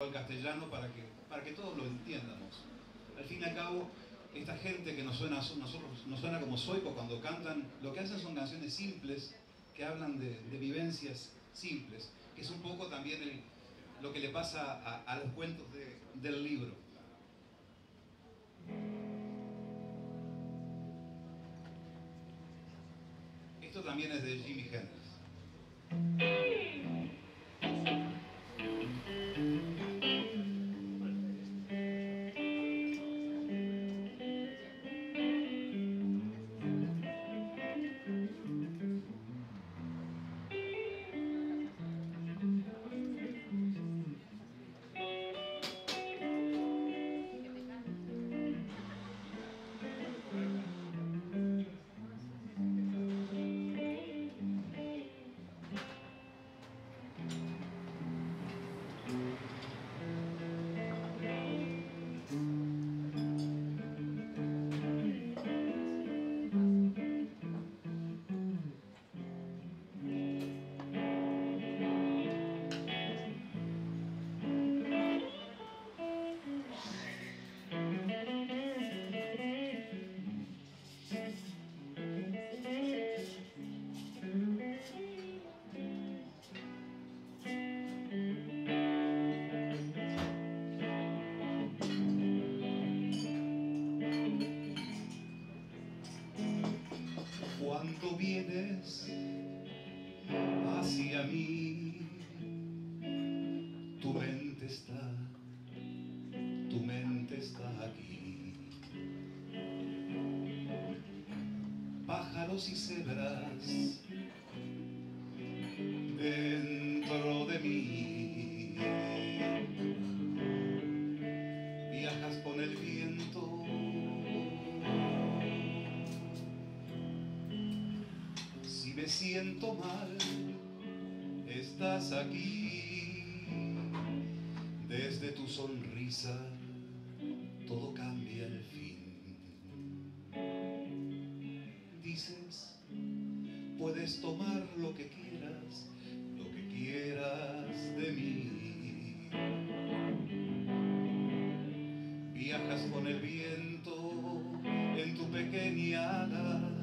al castellano para que, para que todos lo entiendamos. Al fin y al cabo, esta gente que nos suena, nosotros, nos suena como Soipo cuando cantan, lo que hacen son canciones simples que hablan de, vivencias simples, que es un poco también lo que le pasa a, los cuentos del libro. Esto también es de Jimi Hendrix. Cuando vienes hacia mí, tu mente está, tu mente está aquí. Pájaros y cebras dentro de mí. Viajas con el viento me siento mal, estás aquí. Desde tu sonrisa todo cambia al fin. Dices, puedes tomar lo que quieras, lo que quieras de mí. Viajas con el viento en tu pequeña ala